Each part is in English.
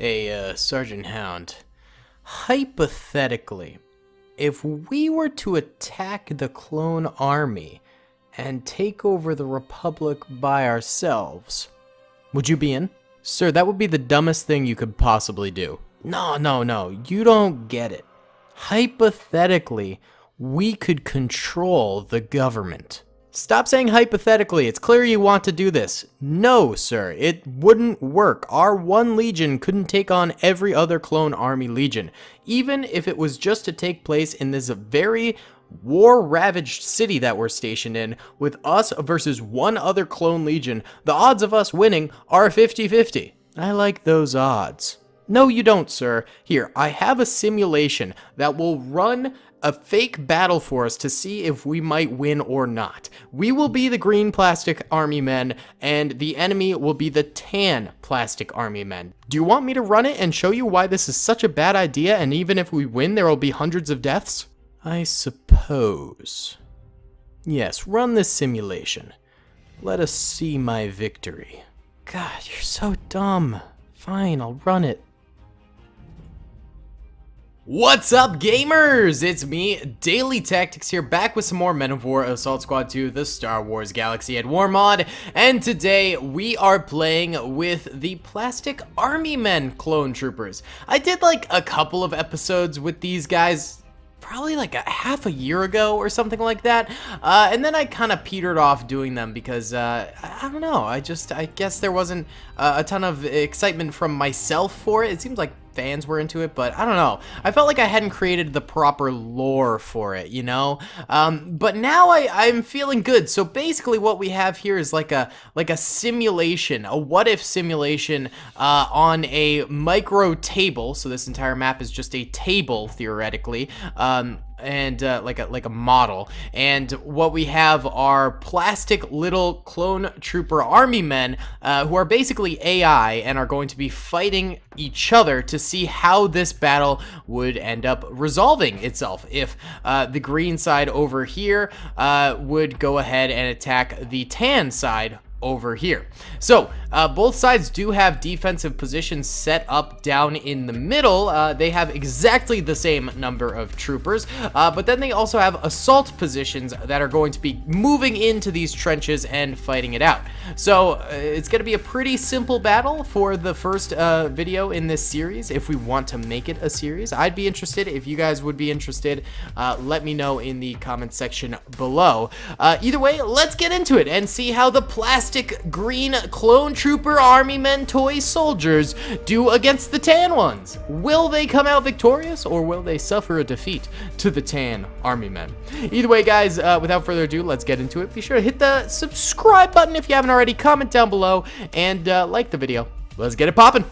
Hey, uh, Sergeant Hound. Hypothetically, if we were to attack the clone army and take over the Republic by ourselves, would you be in? Sir, that would be the dumbest thing you could possibly do. No, no, no, you don't get it. Hypothetically, we could control the government. Stop saying hypothetically. It's clear you want to do this. No, sir. It wouldn't work. Our one legion couldn't take on every other clone army legion. Even if it was just to take place in this very war-ravaged city that we're stationed in, with us versus one other clone legion, the odds of us winning are 50-50. I like those odds. No, you don't, sir. Here, I have a simulation that will run a fake battle for us to see if we might win or not. We will be the green plastic army men, and the enemy will be the tan plastic army men. Do you want me to run it and show you why this is such a bad idea, and even if we win, there will be hundreds of deaths? I suppose. Yes, run this simulation. Let us see my victory. God, you're so dumb. Fine, I'll run it. What's up, gamers? It's me, Daley Tactics here, back with some more Men of War Assault Squad 2, the Star Wars Galaxy at War mod, and today we are playing with the Plastic Army Men Clone Troopers. I did like a couple of episodes with these guys probably like a half a year ago or something like that. Uh, and then I kind of petered off doing them because, uh, I don't know, I just, I guess there wasn't uh, a ton of excitement from myself for it. It seems like fans were into it, but I don't know. I felt like I hadn't created the proper lore for it, you know? Um, but now I, I'm feeling good. So basically what we have here is like a like a simulation, a what-if simulation uh, on a micro table. So this entire map is just a table, theoretically. Um, and uh, like a like a model. And what we have are plastic little clone trooper army men uh, who are basically AI and are going to be fighting each other to see how this battle would end up resolving itself. If uh, the green side over here uh, would go ahead and attack the tan side over here. So, uh, both sides do have defensive positions set up down in the middle. Uh, they have exactly the same number of troopers, uh, but then they also have assault positions that are going to be moving into these trenches and fighting it out. So, uh, it's going to be a pretty simple battle for the first uh, video in this series, if we want to make it a series. I'd be interested. If you guys would be interested, uh, let me know in the comment section below. either way, let's get into it and see how the plastic plastic green clone trooper army men toy soldiers do against the tan ones? Will they come out victorious or will they suffer a defeat to the tan army men? Either way, guys, uh, without further ado, let's get into it. Be sure to hit the subscribe button if you haven't already, comment down below, and uh, like the video. Let's get it popping.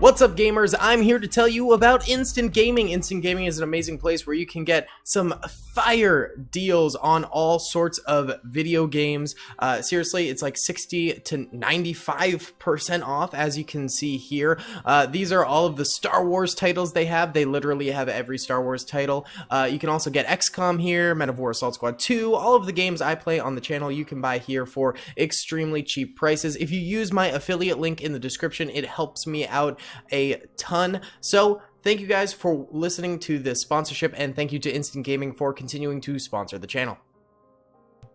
What's up gamers? I'm here to tell you about Instant Gaming. Instant Gaming is an amazing place where you can get some fire deals on all sorts of video games. Uh, seriously, it's like 60 to 95% off as you can see here. Uh, these are all of the Star Wars titles they have. They literally have every Star Wars title. Uh, you can also get XCOM here, Men of War Assault Squad 2. All of the games I play on the channel you can buy here for extremely cheap prices. If you use my affiliate link in the description, it helps me out a ton. So thank you guys for listening to this sponsorship and thank you to Instant Gaming for continuing to sponsor the channel.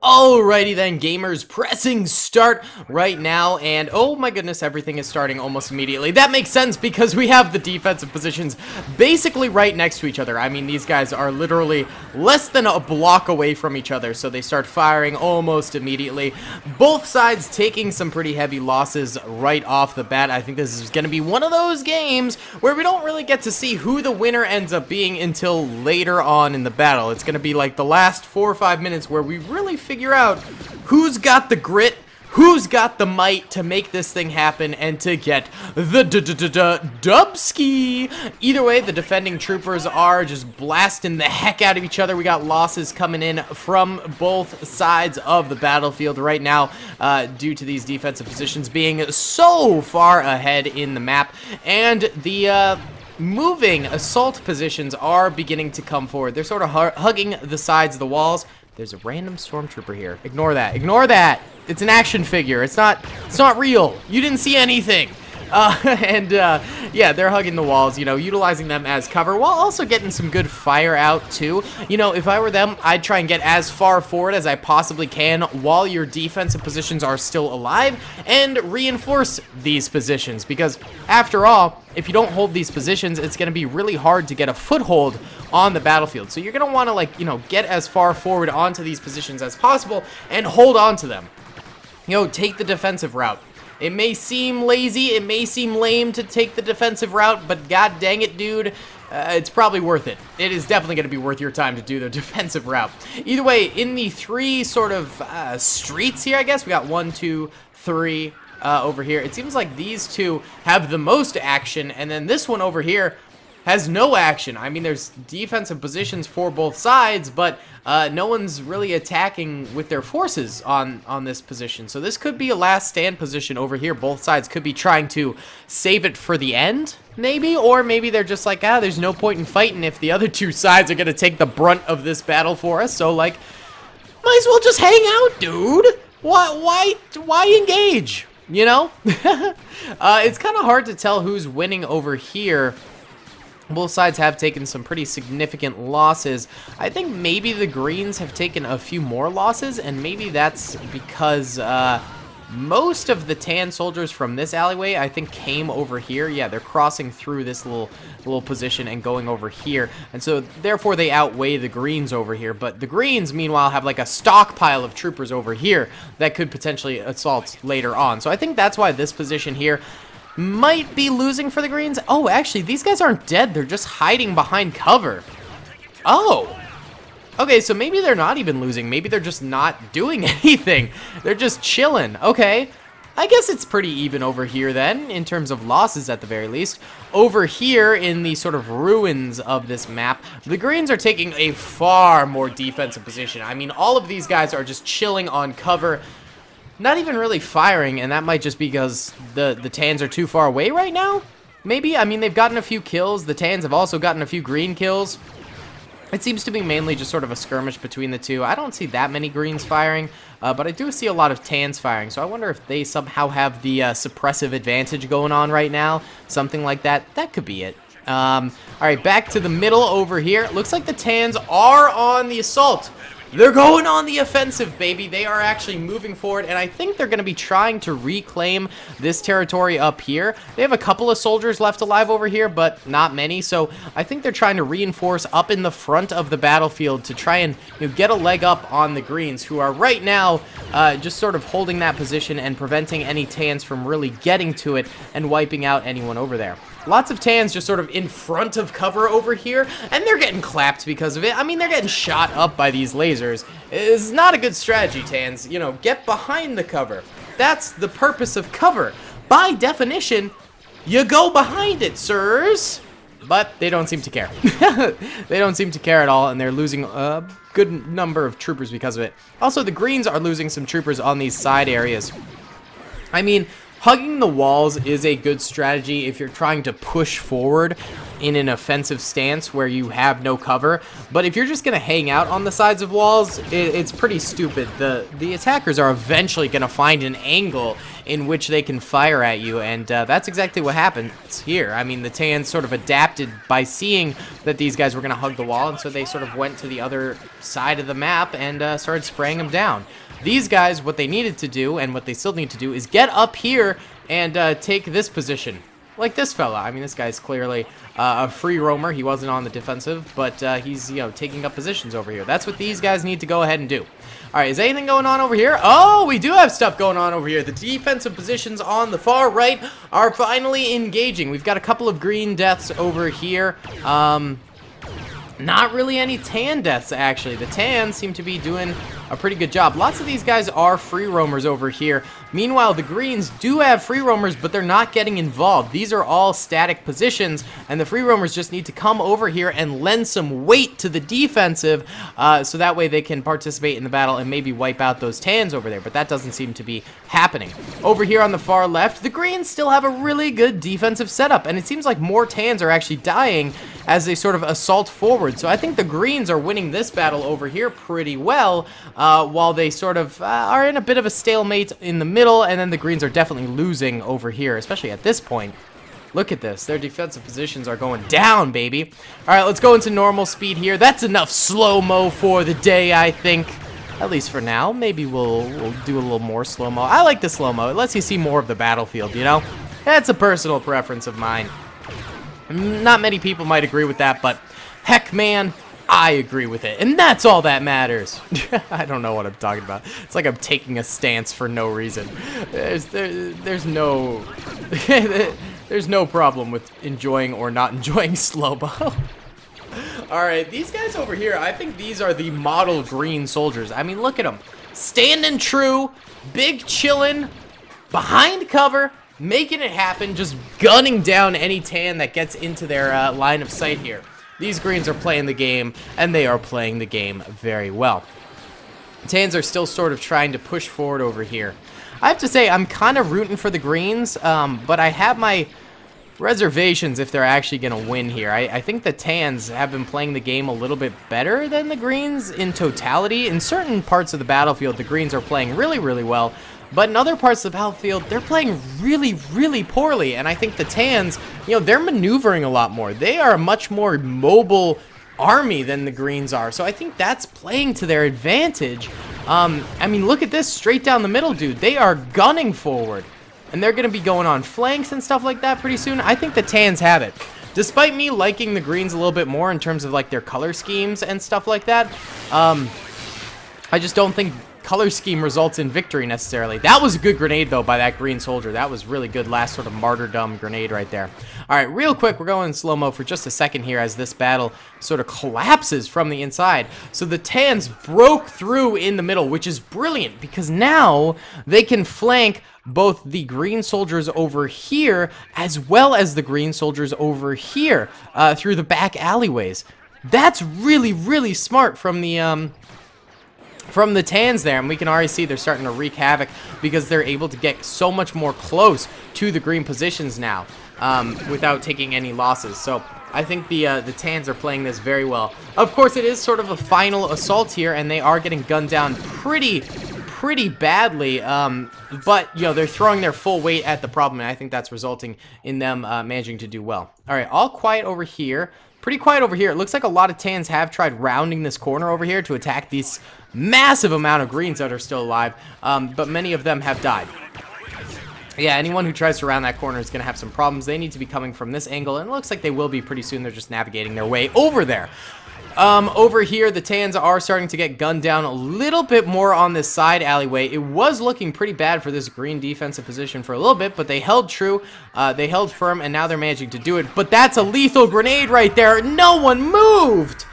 Alrighty then, gamers, pressing start right now, and oh my goodness, everything is starting almost immediately. That makes sense because we have the defensive positions basically right next to each other. I mean, these guys are literally less than a block away from each other, so they start firing almost immediately. Both sides taking some pretty heavy losses right off the bat. I think this is going to be one of those games where we don't really get to see who the winner ends up being until later on in the battle. It's going to be like the last four or five minutes where we really figure out who's got the grit, who's got the might to make this thing happen and to get the d d d d Dubski. Either way, the defending troopers are just blasting the heck out of each other. We got losses coming in from both sides of the battlefield right now uh, due to these defensive positions being so far ahead in the map. And the... Uh, moving assault positions are beginning to come forward. They're sort of hugging the sides of the walls. There's a random stormtrooper here. Ignore that. Ignore that. It's an action figure. It's not it's not real. You didn't see anything. Uh, and uh, yeah, they're hugging the walls, you know, utilizing them as cover while also getting some good fire out too. You know, if I were them, I'd try and get as far forward as I possibly can while your defensive positions are still alive and reinforce these positions because after all, if you don't hold these positions, it's going to be really hard to get a foothold on the battlefield. So you're going to want to like, you know, get as far forward onto these positions as possible and hold on to them. You know, take the defensive route. It may seem lazy, it may seem lame to take the defensive route, but god dang it, dude, uh, it's probably worth it. It is definitely going to be worth your time to do the defensive route. Either way, in the three sort of uh, streets here, I guess, we got one, two, three uh, over here. It seems like these two have the most action, and then this one over here has no action. I mean, there's defensive positions for both sides, but uh, no one's really attacking with their forces on, on this position. So this could be a last stand position over here. Both sides could be trying to save it for the end, maybe, or maybe they're just like, ah, there's no point in fighting if the other two sides are going to take the brunt of this battle for us. So, like, might as well just hang out, dude. Why, why, why engage? You know? uh, it's kind of hard to tell who's winning over here both sides have taken some pretty significant losses. I think maybe the Greens have taken a few more losses, and maybe that's because uh, most of the tan soldiers from this alleyway, I think, came over here. Yeah, they're crossing through this little little position and going over here. And so, therefore, they outweigh the Greens over here. But the Greens, meanwhile, have like a stockpile of troopers over here that could potentially assault later on. So I think that's why this position here might be losing for the Greens. Oh, actually, these guys aren't dead. They're just hiding behind cover. Oh. Okay, so maybe they're not even losing. Maybe they're just not doing anything. They're just chilling. Okay. I guess it's pretty even over here then, in terms of losses at the very least. Over here, in the sort of ruins of this map, the Greens are taking a far more defensive position. I mean, all of these guys are just chilling on cover, not even really firing, and that might just be because the, the Tans are too far away right now? Maybe? I mean, they've gotten a few kills. The Tans have also gotten a few green kills. It seems to be mainly just sort of a skirmish between the two. I don't see that many greens firing, uh, but I do see a lot of tans firing, so I wonder if they somehow have the uh, suppressive advantage going on right now. Something like that. That could be it. Um, all right, back to the middle over here. Looks like the tans are on the assault. They're going on the offensive, baby. They are actually moving forward, and I think they're going to be trying to reclaim this territory up here. They have a couple of soldiers left alive over here, but not many, so I think they're trying to reinforce up in the front of the battlefield to try and you know, get a leg up on the Greens, who are right now uh, just sort of holding that position and preventing any Tans from really getting to it and wiping out anyone over there. Lots of Tans just sort of in front of cover over here, and they're getting clapped because of it. I mean, they're getting shot up by these lasers. It's not a good strategy, Tans. You know, get behind the cover. That's the purpose of cover. By definition, you go behind it, sirs. But they don't seem to care. they don't seem to care at all, and they're losing a good number of troopers because of it. Also, the Greens are losing some troopers on these side areas. I mean, Hugging the walls is a good strategy if you're trying to push forward in an offensive stance where you have no cover. But if you're just going to hang out on the sides of walls, it, it's pretty stupid. The, the attackers are eventually going to find an angle in which they can fire at you, and uh, that's exactly what happens here. I mean, the Tans sort of adapted by seeing that these guys were going to hug the wall, and so they sort of went to the other side of the map and uh, started spraying them down. These guys, what they needed to do, and what they still need to do, is get up here and uh, take this position. Like this fella. I mean, this guy's clearly uh, a free roamer. He wasn't on the defensive, but uh, he's, you know, taking up positions over here. That's what these guys need to go ahead and do. All right, is anything going on over here? Oh, we do have stuff going on over here. The defensive positions on the far right are finally engaging. We've got a couple of green deaths over here. Um, not really any tan deaths, actually. The tans seem to be doing a pretty good job. Lots of these guys are free roamers over here. Meanwhile, the greens do have free roamers, but they're not getting involved. These are all static positions, and the free roamers just need to come over here and lend some weight to the defensive, uh, so that way they can participate in the battle and maybe wipe out those tans over there, but that doesn't seem to be happening. Over here on the far left, the greens still have a really good defensive setup, and it seems like more tans are actually dying as they sort of assault forward. So I think the greens are winning this battle over here pretty well, uh, while they sort of uh, are in a bit of a stalemate in the middle, and then the greens are definitely losing over here, especially at this point. Look at this. Their defensive positions are going down, baby. All right, let's go into normal speed here. That's enough slow-mo for the day, I think. At least for now. Maybe we'll, we'll do a little more slow-mo. I like the slow-mo. It lets you see more of the battlefield, you know? That's a personal preference of mine. Not many people might agree with that, but heck, man, I agree with it. And that's all that matters. I don't know what I'm talking about. It's like I'm taking a stance for no reason. There's, there, there's no... There's no problem with enjoying or not enjoying slow-mo. Alright, these guys over here, I think these are the model green soldiers. I mean, look at them. Standing true, big chillin', behind cover, making it happen, just gunning down any tan that gets into their uh, line of sight here. These greens are playing the game, and they are playing the game very well. Tans are still sort of trying to push forward over here. I have to say, I'm kind of rooting for the greens, um, but I have my reservations if they're actually going to win here. I, I, think the Tans have been playing the game a little bit better than the Greens in totality. In certain parts of the battlefield, the Greens are playing really, really well. But in other parts of the battlefield, they're playing really, really poorly. And I think the Tans, you know, they're maneuvering a lot more. They are a much more mobile army than the Greens are. So I think that's playing to their advantage. Um, I mean, look at this straight down the middle, dude. They are gunning forward. And they're going to be going on flanks and stuff like that pretty soon. I think the Tans have it. Despite me liking the Greens a little bit more in terms of like their color schemes and stuff like that, um, I just don't think color scheme results in victory necessarily. That was a good grenade, though, by that green soldier. That was really good last sort of martyrdom grenade right there. All right, real quick, we're going slow-mo for just a second here as this battle sort of collapses from the inside. So the Tans broke through in the middle, which is brilliant because now they can flank both the green soldiers over here as well as the green soldiers over here uh, through the back alleyways. That's really, really smart from the um, from the Tans there, and we can already see they're starting to wreak havoc because they're able to get so much more close to the green positions now um, without taking any losses. So I think the uh, the Tans are playing this very well. Of course, it is sort of a final assault here, and they are getting gunned down pretty, pretty badly. Um, but, you know, they're throwing their full weight at the problem, and I think that's resulting in them uh, managing to do well. All right, all quiet over here. Pretty quiet over here. It looks like a lot of Tans have tried rounding this corner over here to attack these massive amount of greens that are still alive, um, but many of them have died. Yeah, anyone who tries to round that corner is going to have some problems. They need to be coming from this angle, and it looks like they will be pretty soon. They're just navigating their way over there. Um, over here, the Tans are starting to get gunned down a little bit more on this side alleyway. It was looking pretty bad for this green defensive position for a little bit, but they held true. Uh, they held firm, and now they're managing to do it. But that's a lethal grenade right there. No one moved.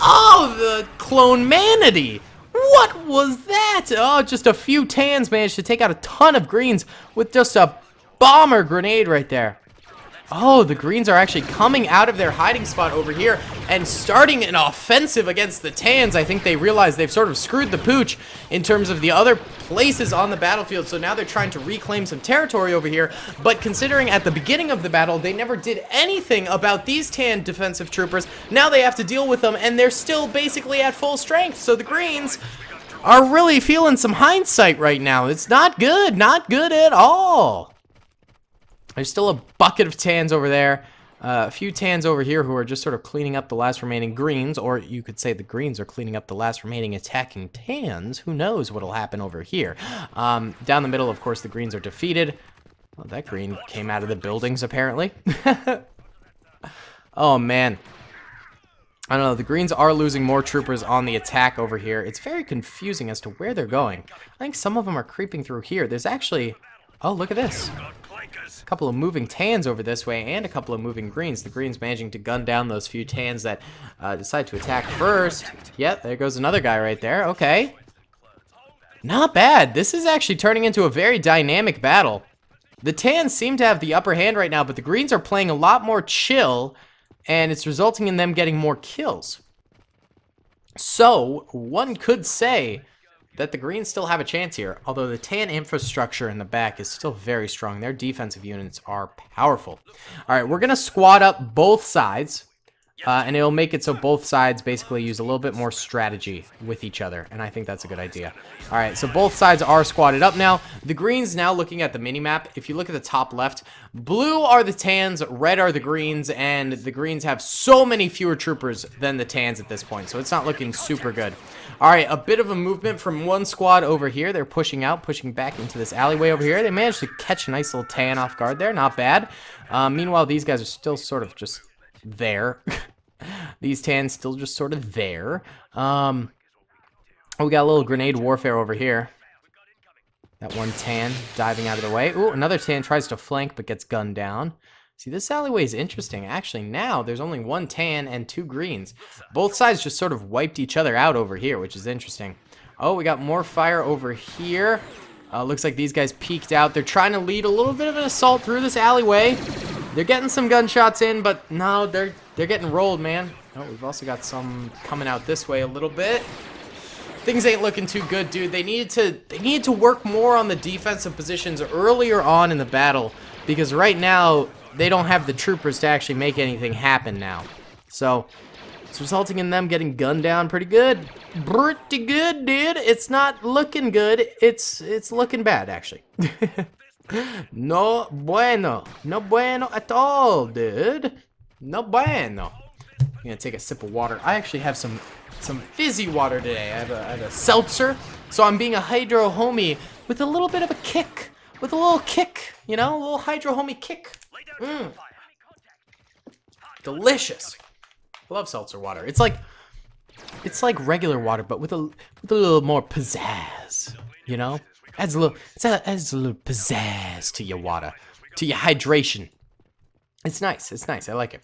Oh, the clone manity. What was that? Oh, just a few Tans managed to take out a ton of greens with just a bomber grenade right there. Oh, the Greens are actually coming out of their hiding spot over here and starting an offensive against the Tans. I think they realize they've sort of screwed the pooch in terms of the other places on the battlefield, so now they're trying to reclaim some territory over here. But considering at the beginning of the battle, they never did anything about these Tan defensive troopers, now they have to deal with them, and they're still basically at full strength. So the Greens are really feeling some hindsight right now. It's not good, not good at all. There's still a bucket of tans over there. Uh, a few tans over here who are just sort of cleaning up the last remaining greens, or you could say the greens are cleaning up the last remaining attacking tans. Who knows what'll happen over here. Um, down the middle, of course, the greens are defeated. Well, that green came out of the buildings, apparently. oh, man. I don't know, the Greens are losing more troopers on the attack over here. It's very confusing as to where they're going. I think some of them are creeping through here. There's actually... Oh, look at this. A couple of moving tans over this way and a couple of moving greens. The greens managing to gun down those few tans that uh, decide to attack first. Yep, there goes another guy right there. Okay. Not bad. This is actually turning into a very dynamic battle. The tans seem to have the upper hand right now, but the greens are playing a lot more chill, and it's resulting in them getting more kills. So, one could say that the Greens still have a chance here, although the Tan infrastructure in the back is still very strong. Their defensive units are powerful. All right, we're going to squad up both sides. Uh, and it'll make it so both sides basically use a little bit more strategy with each other, and I think that's a good idea. All right, so both sides are squatted up now. The greens now looking at the mini-map, if you look at the top left, blue are the tans, red are the greens, and the greens have so many fewer troopers than the tans at this point, so it's not looking super good. All right, a bit of a movement from one squad over here. They're pushing out, pushing back into this alleyway over here. They managed to catch a nice little tan off guard there, not bad. Um, meanwhile, these guys are still sort of just there. These tans still just sort of there. Um, oh, we got a little grenade warfare over here. That one tan diving out of the way. Ooh, another tan tries to flank but gets gunned down. See, this alleyway is interesting. Actually, now there's only one tan and two greens. Both sides just sort of wiped each other out over here, which is interesting. Oh, we got more fire over here. Uh, looks like these guys peeked out. They're trying to lead a little bit of an assault through this alleyway. They're getting some gunshots in, but no, they're they're getting rolled, man. Oh, we've also got some coming out this way a little bit. Things ain't looking too good, dude. They needed to they needed to work more on the defensive positions earlier on in the battle because right now they don't have the troopers to actually make anything happen now. So it's resulting in them getting gunned down pretty good. Pretty good, dude. It's not looking good. It's it's looking bad actually. no bueno. No bueno at all, dude. No bueno. I'm gonna take a sip of water. I actually have some some fizzy water today. I have a, I have a seltzer, so I'm being a hydro homie with a little bit of a kick, with a little kick, you know, a little hydro homie kick. Mm. Delicious. I love seltzer water. It's like it's like regular water, but with a with a little more pizzazz. You know, adds a little adds a little pizzazz to your water, to your hydration. It's nice. It's nice. I like it.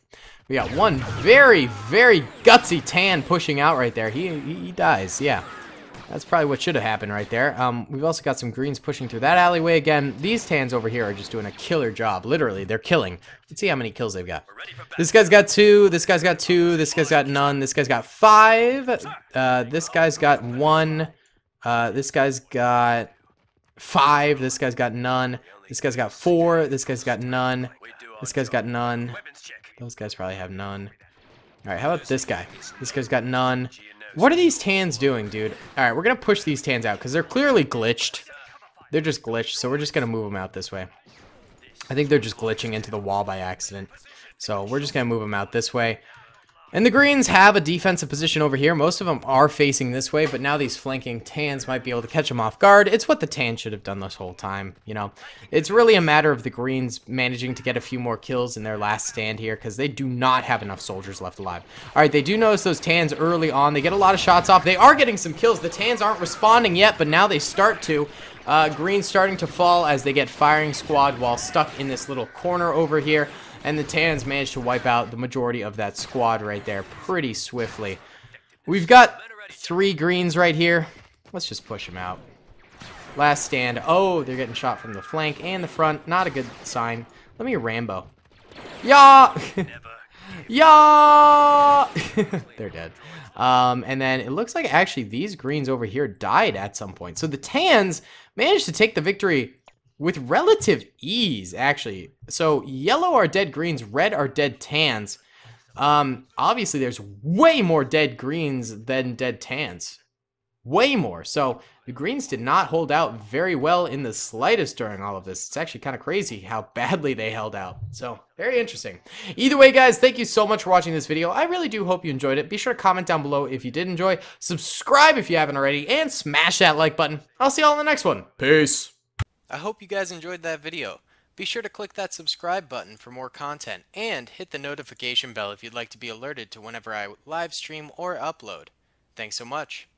We got one very, very gutsy tan pushing out right there. He, he dies. Yeah. That's probably what should have happened right there. Um, we've also got some greens pushing through that alleyway again. These tans over here are just doing a killer job. Literally, they're killing. Let's see how many kills they've got. This guy's got two. This guy's got two. This guy's got none. This guy's got five. Uh, this guy's got one. Uh, this guy's got five. This guy's got none. This guy's got four. This guy's got none. This guy's got none. Those guys probably have none. Alright, how about this guy? This guy's got none. What are these tans doing, dude? Alright, we're going to push these tans out because they're clearly glitched. They're just glitched, so we're just going to move them out this way. I think they're just glitching into the wall by accident. So we're just going to move them out this way. And the Greens have a defensive position over here. Most of them are facing this way, but now these flanking Tans might be able to catch them off guard. It's what the Tans should have done this whole time, you know. It's really a matter of the Greens managing to get a few more kills in their last stand here because they do not have enough soldiers left alive. All right, they do notice those Tans early on. They get a lot of shots off. They are getting some kills. The Tans aren't responding yet, but now they start to. Uh, Green starting to fall as they get firing squad while stuck in this little corner over here. And the Tans managed to wipe out the majority of that squad right there pretty swiftly. We've got three greens right here. Let's just push them out. Last stand. Oh, they're getting shot from the flank and the front. Not a good sign. Let me Rambo. Yeah! yeah! they're dead. Um, and then it looks like actually these greens over here died at some point. So the Tans managed to take the victory with relative ease, actually. So yellow are dead greens, red are dead tans. Um, obviously, there's way more dead greens than dead tans. Way more. So the greens did not hold out very well in the slightest during all of this. It's actually kind of crazy how badly they held out. So very interesting. Either way, guys, thank you so much for watching this video. I really do hope you enjoyed it. Be sure to comment down below if you did enjoy. Subscribe if you haven't already. And smash that like button. I'll see y'all in the next one. Peace. I hope you guys enjoyed that video. Be sure to click that subscribe button for more content and hit the notification bell if you'd like to be alerted to whenever I live stream or upload. Thanks so much.